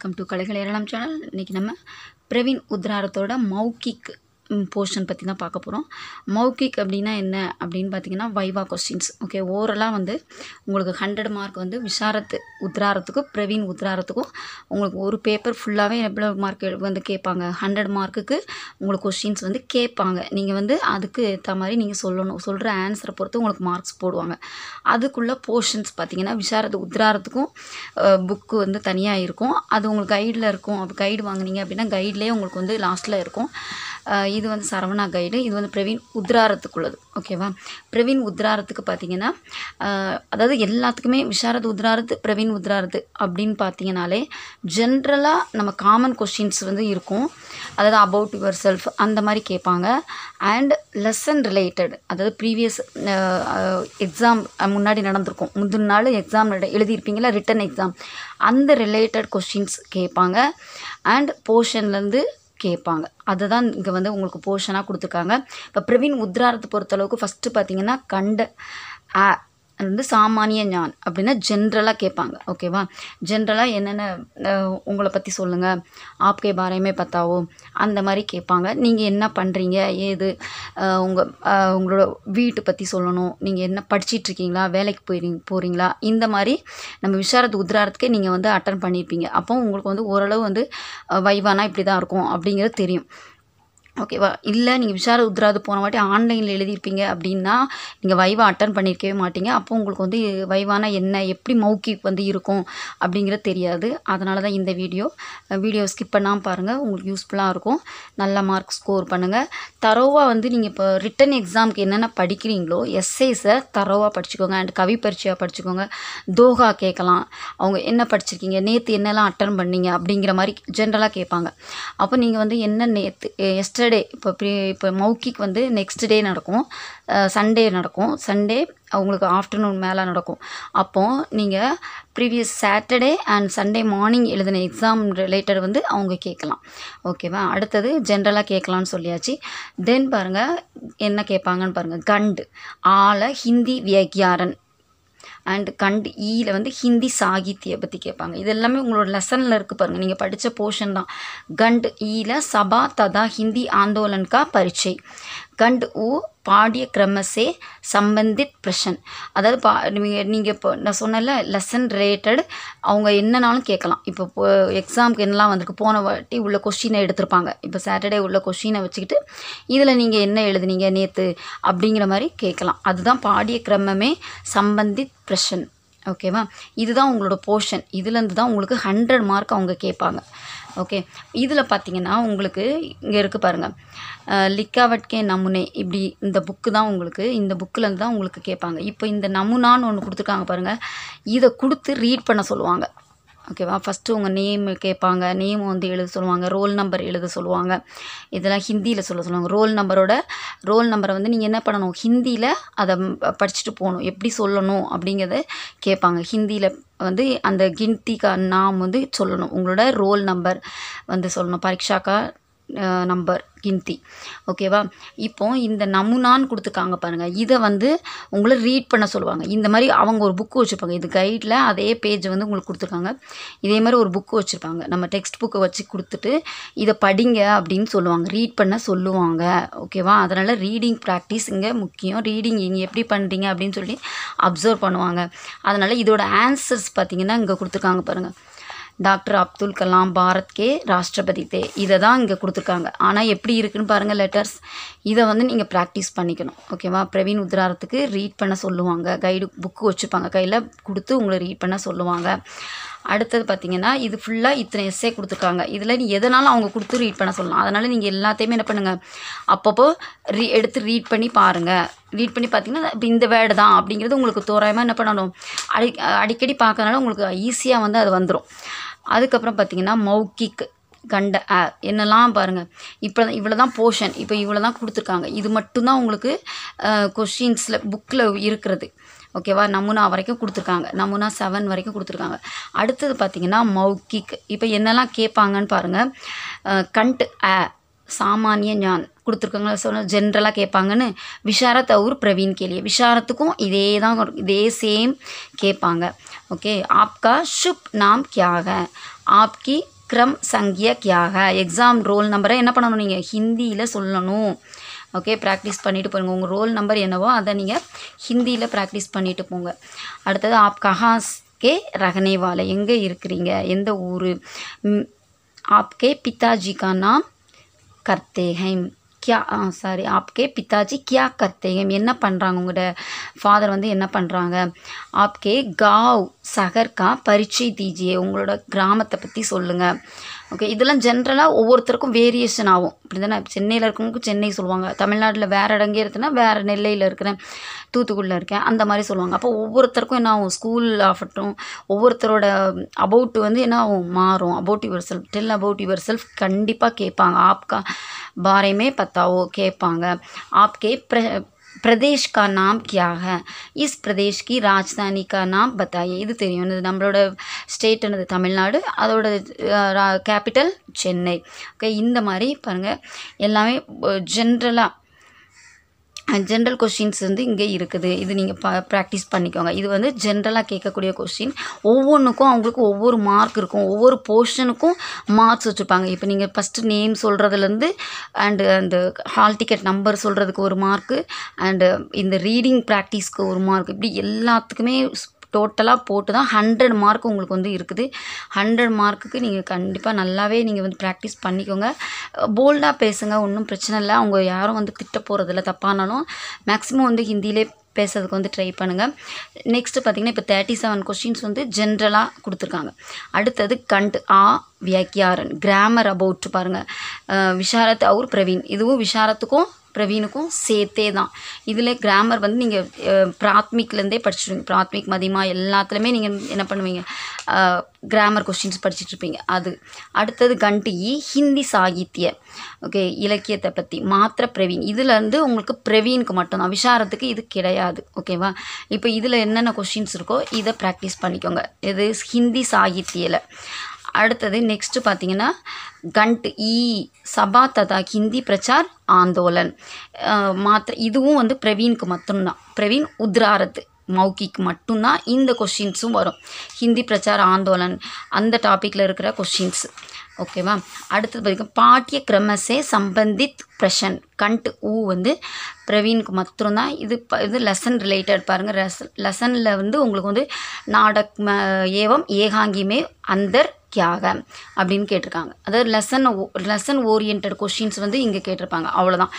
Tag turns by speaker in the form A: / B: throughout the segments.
A: Welcome to கலைகள் ஏறலாம் channel இன்றைக்கி நம்ம பிரவீன் உத்ராரத்தோட மௌகிக் போர்ஷன் பற்றி தான் பார்க்க போகிறோம் மௌகிக் அப்படின்னா என்ன? அப்படின்னு பார்த்தீங்கன்னா வைவா கொஸ்டின்ஸ் ஓகே ஓரலாக வந்து உங்களுக்கு ஹண்ட்ரட் மார்க் வந்து விசாரத்து உத்ராரத்துக்கும் பிரவீன் உத்ராரத்துக்கும் உங்களுக்கு ஒரு பேப்பர் ஃபுல்லாகவே எவ்வளோ மார்க் வந்து கேட்பாங்க? ஹண்ட்ரட் மார்க்குக்கு உங்களுக்கு கொஸ்டின்ஸ் வந்து கேட்பாங்க. நீங்கள் வந்து அதுக்கு ஏற்ற மாதிரி நீங்கள் சொல்லணும். சொல்கிற ஆன்சரை பொறுத்து உங்களுக்கு மார்க்ஸ் போடுவாங்க. அதுக்குள்ளே போர்ஷன்ஸ் பார்த்தீங்கன்னா விசாரத்து உத்ராரத்துக்கும் புக்கு வந்து தனியாக இருக்கும். அது உங்களுக்கு கைடில் இருக்கும். அப்போ கைடு வாங்குனீங்க அப்படின்னா கைட்லேயே உங்களுக்கு வந்து லாஸ்ட்டில் இருக்கும். இது வந்து சரவணா கைடு இது வந்து பிரவீன் உத்ராரத்துக்குள்ளது. ஓகேவா பிரவீன் உத்ராரத்துக்கு பார்த்தீங்கன்னா அதாவது எல்லாத்துக்குமே விஷாரத் உத்ராரத்து பிரவீன் உத்ராரத்து அப்படின்னு பார்த்தீங்கனாலே ஜென்ரலாக நம்ம காமன் கொஷின்ஸ் வந்து இருக்கும். அதாவது அபவுட் யுவர் செல்ஃப் அந்த மாதிரி கேட்பாங்க அண்ட் லெசன் ரிலேட்டட் அதாவது ப்ரீவியஸ் எக்ஸாம் முன்னாடி நடந்திருக்கும். முந்தின நாள் எக்ஸாம் எழுதியிருப்பீங்களா ரிட்டன் எக்ஸாம் அந்த ரிலேட்டட் கொஷின்ஸ் கேட்பாங்க அண்ட் போர்ஷன்லேருந்து கேட்பாங்க. அதுதான் இங்கே வந்து உங்களுக்கு போர்ஷனாக கொடுத்துருக்காங்க. இப்போ பிரவீன் உத்ராரத்தை பொறுத்தளவுக்கு ஃபஸ்ட்டு பார்த்தீங்கன்னா கண்ட ஆ அது வந்து சாமானிய ஞான் அப்படின்னா ஜென்ரலாக கேட்பாங்க. ஓகேவா ஜென்ரலாக என்னென்ன உங்களை பற்றி சொல்லுங்கள் ஆப்கே பாரையுமே பத்தாவோ? அந்த மாதிரி கேட்பாங்க. நீங்கள் என்ன பண்ணுறீங்க ஏது? உங்கள் உங்களோட வீட்டை பற்றி சொல்லணும். நீங்கள் என்ன படிச்சிட்ருக்கீங்களா வேலைக்கு போயிறீங்க போகிறீங்களா இந்த மாதிரி நம்ம விசாரத்து உத்ராரத்துக்கே நீங்கள் வந்து அட்டன் பண்ணியிருப்பீங்க அப்போ உங்களுக்கு வந்து ஓரளவு வந்து வைவானா இப்படி தான் இருக்கும் அப்படிங்கிறது தெரியும். ஓகேவா இல்லை நீங்கள் விஷால உத்ராது போன வாட்டி ஆன்லைனில் எழுதியிருப்பீங்க அப்படின்னா நீங்கள் வைவா அட்டன் பண்ணியிருக்கவே மாட்டீங்க. அப்போ உங்களுக்கு வந்து வைவானா என்ன எப்படி மௌக்கி வந்து இருக்கும் அப்படிங்கிறது தெரியாது. அதனால தான் இந்த வீடியோ. வீடியோ ஸ்கிப் பண்ணாமல் பாருங்கள் உங்களுக்கு யூஸ்ஃபுல்லாக இருக்கும். நல்ல மார்க் ஸ்கோர் பண்ணுங்கள் தரோவாக வந்து நீங்கள் இப்போ ரிட்டன் எக்ஸாமுக்கு என்னென்ன படிக்கிறீங்களோ எஸ்ஐஸை தரோவாக படிச்சுக்கோங்க. அண்ட் கவி பரீட்சையாக படிச்சுக்கோங்க. தோகா கேட்கலாம் அவங்க என்ன படிச்சிருக்கீங்க? நேற்று என்னெல்லாம் அட்டன் பண்ணீங்க? அப்படிங்கிற மாதிரி ஜென்ரலாக கேட்பாங்க. அப்போ நீங்கள் வந்து என்ன நேற்று சாட்டர்டே இப்போ ப்ரீ இப்போ மௌக்கிக்கு வந்து நெக்ஸ்ட் டே நடக்கும். சண்டே நடக்கும். சண்டே அவங்களுக்கு ஆஃப்டர்நூன் மேலே நடக்கும். அப்போது நீங்கள் previous Saturday and Sunday morning எழுதின எக்ஸாம் ரிலேட்டட் வந்து அவங்க கேட்கலாம். ஓகேவா அடுத்தது ஜென்ரலாக கேட்கலான்னு சொல்லியாச்சு. தென் பாருங்கள் என்ன கேட்பாங்கன்னு பாருங்கள் கண்டு. ஆள ஹிந்தி வியக்யாரன் அண்ட் கண்டு ஈயில் வந்து ஹிந்தி சாகித்ய பற்றி கேட்பாங்க இது எல்லாமே உங்களோட லெசனில் இருக்குது பாருங்கள் நீங்கள் படித்த போர்ஷன் தான். கண்டு ஈயில் சபா ததா ஹிந்தி ஆந்தோலன் கா பரீட்சை. கண்ட் ஊ பாடிய கிரமசே சம்பந்தித் பிரஷன். அதாவது பா நீங்கள் நீங்கள் இப்போ நான் சொன்னல லெசன் ரிலேட்டட் அவங்க என்னனாலும் கேட்கலாம். இப்போ இப்போ எக்ஸாமுக்கு என்னலாம் வந்திருக்கு? போன வாட்டி உள்ள கொஷினை எடுத்திருப்பாங்க. இப்போ சாட்டர்டே உள்ள கொஷினை வச்சுக்கிட்டு இதில் நீங்கள் என்ன எழுதுனீங்க நேற்று அப்படிங்கிற மாதிரி கேட்கலாம். அதுதான் பாடிய கிரமமே சம்பந்தித் பிரஷன். ஓகேவா? இதுதான் உங்களோட போர்ஷன் இதுலேருந்து தான் உங்களுக்கு ஹண்ட்ரட் மார்க் அவங்க கேட்பாங்க. ஓகே இதில் பார்த்தீங்கன்னா உங்களுக்கு இங்கே இருக்குது பாருங்கள் லிக்காவட்கே நமுனே. இப்படி இந்த புக்கு தான் உங்களுக்கு இந்த புக்கிலேருந்து தான் உங்களுக்கு கேட்பாங்க. இப்போ இந்த நமுனான்னு ஒன்று கொடுத்துருக்காங்க பாருங்கள் இதை கொடுத்து ரீட் பண்ண சொல்லுவாங்க. ஓகேவா? ஃபஸ்ட்டு உங்கள் நேம் கேட்பாங்க நேம் வந்து எழுத சொல்லுவாங்க. ரோல் நம்பர் எழுத சொல்லுவாங்க. இதெல்லாம் ஹிந்தியில் சொல்ல சொல்லுவாங்க. ரோல் நம்பரோட ரோல் நம்பரை வந்து நீங்கள் என்ன பண்ணணும்? ஹிந்தியில் அதை படிச்சுட்டு போகணும். எப்படி சொல்லணும்? அப்படிங்கிறத கேட்பாங்க ஹிந்தியில் வந்து அந்த கின்திகா நாம் வந்து சொல்லணும். உங்களோட ரோல் நம்பர் வந்து சொல்லணும். பரீட்சாக்கா நம்பர் கிந்தி ஓகேவா இப்போ இந்த நமுனான்னு கொடுத்துருக்காங்க பாருங்கள் இதை வந்து உங்களை ரீட் பண்ண சொல்லுவாங்க. இந்த மாதிரி அவங்க ஒரு புக்கு வச்சுருப்பாங்க. இது கைடில் அதே பேஜ் வந்து உங்களுக்கு கொடுத்துருக்காங்க. இதே மாதிரி ஒரு புக்கு வச்சுருப்பாங்க. நம்ம டெக்ஸ்ட் புக்கை வச்சு கொடுத்துட்டு இதை படிங்க அப்படின்னு சொல்லுவாங்க. ரீட் பண்ண சொல்லுவாங்க. ஓகேவா அதனால் ரீடிங் ப்ராக்டிஸ் இங்கே முக்கியம். ரீடிங் நீங்கள் எப்படி பண்ணுறீங்க அப்படின்னு சொல்லி அப்சர்வ் பண்ணுவாங்க. அதனால் இதோட ஆன்சர்ஸ் பார்த்தீங்கன்னா இங்கே கொடுத்துருக்காங்க பாருங்கள் டாக்டர் அப்துல் கலாம் பாரத் கே ராஷ்டிரபதி தே. இதை தான் இங்கே கொடுத்துருக்காங்க. ஆனால் எப்படி இருக்குன்னு பாருங்கள் லெட்டர்ஸ் இதை வந்து நீங்கள் ப்ராக்டிஸ் பண்ணிக்கணும். ஓகேவா பிரவீன் உத்ராரத்துக்கு ரீட் பண்ண சொல்லுவாங்க. கைடு புக்கு வச்சுருப்பாங்க கையில் கொடுத்து உங்களை ரீட் பண்ண சொல்லுவாங்க. அடுத்தது பார்த்தீங்கன்னா இது ஃபுல்லாக இத்தனை எஸ்ஸே கொடுத்துருக்காங்க. இதில் நீ எதனாலும் அவங்க கொடுத்து ரீட் பண்ண சொல்லலாம். அதனால் நீங்கள் எல்லாத்தையுமே என்ன பண்ணுங்கள் அப்பப்போ ரீ எடுத்து ரீட் பண்ணி பாருங்கள் ரீட் பண்ணி பார்த்தீங்கன்னா இப்போ இந்த வேர்டு தான் அப்படிங்கிறது உங்களுக்கு தோராயமாக என்ன பண்ணணும்? அடி அடிக்கடி பார்க்கறதுனால உங்களுக்கு ஈஸியாக வந்து அது வந்துடும் அதுக்கப்புறம் பார்த்தீங்கன்னா மௌக்கிக் கண்ட ஆ என்னெல்லாம் பாருங்கள் இப்போ இவ்வளோ தான் போர்ஷன் இப்போ இவ்வளோ தான் கொடுத்துருக்காங்க. இது மட்டும்தான் உங்களுக்கு கொஷின்ஸில் புக்கில் இருக்கிறது. ஓகேவா நமுனா வரைக்கும் கொடுத்துருக்காங்க. நமுனா செவன் வரைக்கும் கொடுத்துருக்காங்க. அடுத்தது பார்த்தீங்கன்னா மௌக்கிக். இப்போ என்னெல்லாம் கேட்பாங்கன்னு பாருங்கள் கண்ட் ஆ சாமானிய ஞான் கொடுத்துருக்காங்க. சொன்ன ஜென்ரலாக கேட்பாங்கன்னு விஷாரத் அவுர் பிரவீன் கேளியே விஷாரத்துக்கும் இதே தான் இதே சேம் கேட்பாங்க. ஓகே ஆப்கா ஷுப் நாம் கியாக? ஆப்கி க்ரம் சங்கியா கியாக? எக்ஸாம் ரோல் நம்பரை என்ன பண்ணணும் நீங்கள் ஹிந்தியில் சொல்லணும். ஓகே ப்ராக்டிஸ் பண்ணிவிட்டு போங்க உங்கள் ரோல் நம்பர் என்னவோ அதை நீங்கள் ஹிந்தியில் ப்ராக்டிஸ் பண்ணிவிட்டு போங்க. அடுத்தது ஆப் கஹாஸ் கே ரகனேவாலை எங்கே இருக்கிறீங்க? எந்த ஊர்? ஆப்கே பிதாஜி करते हैं क्या சாரி आपके पिताजी क्या करते हैं என்ன பண்ணுறாங்க உங்களோட ஃபாதர் வந்து என்ன பண்ணுறாங்க आपके गाँव शहर का परिचय दीजिए உங்களோட கிராமத்தை பற்றி சொல்லுங்கள் ஓகே இதெல்லாம் ஜென்ரலாக ஒவ்வொருத்தருக்கும் வேரியேஷன் ஆகும். அப்படி தானே சென்னையில் இருக்கவங்களுக்கு சென்னை சொல்லுவாங்க. தமிழ்நாட்டில் வேறு இடங்கே இருக்குன்னா வேறு நெல்லையில் இருக்கிறேன் தூத்துக்குடியில் இருக்கேன் அந்த மாதிரி சொல்லுவாங்க. அப்போ ஒவ்வொருத்தருக்கும் என்ன ஆகும்? ஸ்கூல் ஆகட்டும் ஒவ்வொருத்தரோட அபவுட் வந்து என்ன ஆகும்? மாறும். About yourself tell about yourself கண்டிப்பாக கேட்பாங்க. ஆப்கா பாரையுமே பத்தாவோ கேட்பாங்க. ஆப்கே ப்ர பிரதேஷ் கா நாம் கியா ஹே இஸ் பிரதேஷ் கி ராஜ்தானி கா நாம்? பத்தாயே இது தெரியும். நம்மளோட ஸ்டேட் என்னது? தமிழ்நாடு. அதோட கேபிட்டல் சென்னை. ஓகே இந்த மாதிரி பாருங்கள் எல்லாமே ஜென்ரலாக ஜென்ரல் கொஷின்ஸ் வந்து இங்கே இருக்குது. இது நீங்கள் ப ப்ராக்டிஸ் பண்ணிக்கோங்க. இது வந்து ஜென்ரலாக கேட்கக்கூடிய கொஷின் ஒவ்வொன்றுக்கும் அவங்களுக்கு ஒவ்வொரு மார்க் இருக்கும். ஒவ்வொரு போர்ஷனுக்கும் மார்க்ஸ் வச்சுருப்பாங்க. இப்போ நீங்கள் ஃபஸ்ட்டு நேம் சொல்கிறதுலேருந்து அண்டு அந்த ஹால் டிக்கெட் நம்பர் சொல்கிறதுக்கு ஒரு மார்க்கு அண்டு இந்த ரீடிங் ப்ராக்டிஸ்க்கு ஒரு மார்க் இப்படி எல்லாத்துக்குமே டோட்டலாக போட்டு தான் ஹண்ட்ரட் மார்க் உங்களுக்கு வந்து இருக்குது. ஹண்ட்ரட் மார்க்குக்கு நீங்கள் கண்டிப்பாக நல்லாவே நீங்கள் வந்து ப்ராக்டிஸ் பண்ணிக்கோங்க. போல்டாக பேசுங்க ஒன்றும் பிரச்சனை இல்லை. அவங்க யாரும் வந்து திட்ட போகிறதில்ல தப்பானாலும் மேக்ஸிமம் வந்து ஹிந்தியிலே பேசுறதுக்கு வந்து ட்ரை பண்ணுங்கள் நெக்ஸ்ட்டு பார்த்தீங்கன்னா இப்போ தேர்ட்டி செவன் கொஷின்ஸ் வந்து ஜென்ரலாக கொடுத்துருக்காங்க. அடுத்தது கண்ட் ஆ வியாக்கியாரன் கிராமர் அபவுட் பாருங்கள் விஷாரத் அவுர் பிரவீன். இதுவும் விஷாரத்துக்கும் பிரவீனுக்கும் சேர்த்தே தான். இதில் கிராமர் வந்து நீங்கள் பிராத்மிக்லேருந்தே படிச்சுருவீங்க. பிராத்மிக் மதியமாக எல்லாத்துலேயுமே நீங்கள் என்ன பண்ணுவீங்க? கிராமர் கொஸ்டின்ஸ் படிச்சுட்ருப்பீங்க அது. அடுத்தது கண்டி ஹிந்தி சாகித்ய ஓகே இலக்கியத்தை பற்றி மாத்திர பிரவீன். இதில் வந்து உங்களுக்கு பிரவீனுக்கு மட்டும்தான். விஷாரத்துக்கு இது கிடையாது ஓகேவா இப்போ இதில் என்னென்ன கொஷின்ஸ் இருக்கோ இதை ப்ராக்டிஸ் பண்ணிக்கோங்க. இது ஹிந்தி சாகித்யில். அடுத்தது நெக்ஸ்ட்டு பார்த்தீங்கன்னா கண்ட் இ சபா ததா ஹிந்தி பிரச்சார் ஆந்தோலன். மாத்திர இதுவும் வந்து பிரவீனுக்கு மட்டும்தான். பிரவீன் உத்ராரத்து மௌகிக்கு மட்டும்தான் இந்த கொஷின்ஸும் வரும். ஹிந்தி பிரச்சார் ஆந்தோலன் அந்த டாப்பிக்கில் இருக்கிற கொஷின்ஸ் ஓகேவா அடுத்தது பார்த்திங்கன்னா பாட்டிய கிரமசே சம்பந்தித் பிரஷன். கண்ட் ஊ வந்து பிரவீனுக்கு மட்டும்தான். இது இது லெசன் ரிலேட்டட் பாருங்கள் லெசன் லெசனில் வந்து உங்களுக்கு வந்து நாடக் ஏவம் ஏகாங்கிமே அந்தர் கியாக அப்படின்னு கேட்டிருக்காங்க. அதாவது லெசன் லெசன் ஓரியன்ட் கொஷின்ஸ் வந்து இங்கே கேட்டிருப்பாங்க. அவ்வளோதான்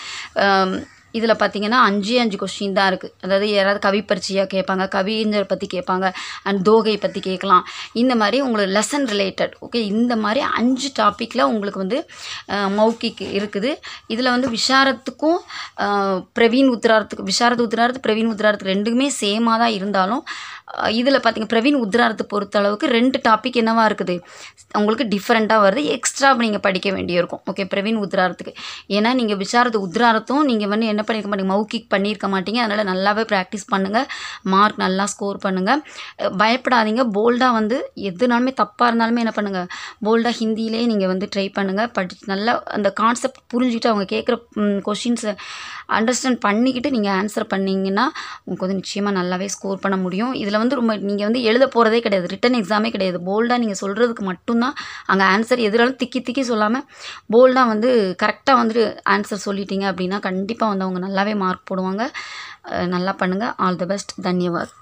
A: இதில் பார்த்தீங்கன்னா அஞ்சு அஞ்சு கொஷின் தான் இருக்குது அதாவது யாராவது கவி பரிச்சையாக கேட்பாங்க கவிஞர் பற்றி கேட்பாங்க அண்ட் தோகை பற்றி கேட்கலாம். இந்த மாதிரி உங்களுக்கு லெசன் ரிலேட்டட் ஓகே இந்த மாதிரி அஞ்சு டாப்பிக்கில் உங்களுக்கு வந்து மௌக்கிக்கு இருக்குது. இதில் வந்து விஷாரத்துக்கும் பிரவீன் உத்ராரத்துக்கு விஷாரத் உத்ராரத்து பிரவீன் உத்ராரத்து ரெண்டுமே சேமாக தான் இருந்தாலும் இதில் பார்த்தீங்க பிரவீன் உத்ராரத்தை பொறுத்த அளவுக்கு ரெண்டு டாபிக் என்னவாக இருக்குது? உங்களுக்கு டிஃப்ரெண்ட்டாக வருது எக்ஸ்ட்ரா நீங்கள் படிக்க வேண்டியிருக்கும். ஓகே பிரவீன் உத்ராரத்துக்கு. ஏன்னா நீங்கள் விசாரத்து உத்ராரத்தும் நீங்கள் வந்து என்ன பண்ணியிருக்க மாட்டீங்க மௌக்கிக் பண்ணியிருக்க மாட்டீங்க. அதனால் நல்லாவே ப்ராக்டிஸ் பண்ணுங்கள் மார்க் நல்லா ஸ்கோர் பண்ணுங்கள் பயப்படாதீங்க போல்டாக வந்து எதுனாலுமே தப்பாக இருந்தாலுமே என்ன பண்ணுங்கள் போல்டாக ஹிந்திலே நீங்கள் வந்து ட்ரை பண்ணுங்கள் படி நல்லா அந்த கான்செப்ட் புரிஞ்சுக்கிட்டு அவங்க கேட்குற கொஷின்ஸை அண்டர்ஸ்டாண்ட் பண்ணிக்கிட்டு நீங்கள் ஆன்சர் பண்ணிங்கன்னா உங்களுக்கு வந்து நிச்சயமாக நல்லாவே ஸ்கோர் பண்ண முடியும். இதில் வந்து ரொம்ப நீங்கள் வந்து எழுத போகிறதே கிடையாது. ரிட்டன் எக்ஸாமே கிடையாது. போல்டாக நீங்கள் சொல்கிறதுக்கு மட்டும்தான் அங்கே ஆன்சர் எதிராலும் திக்கி திக்கி சொல்லாமல் போல்டாக வந்து கரெக்டாக வந்துட்டு ஆன்சர் சொல்லிட்டீங்க அப்படின்னா கண்டிப்பாக வந்து அவங்க நல்லாவே மார்க் போடுவாங்க. நல்லா பண்ணுங்கள் ஆல் தி பெஸ்ட் தன்யவாத்.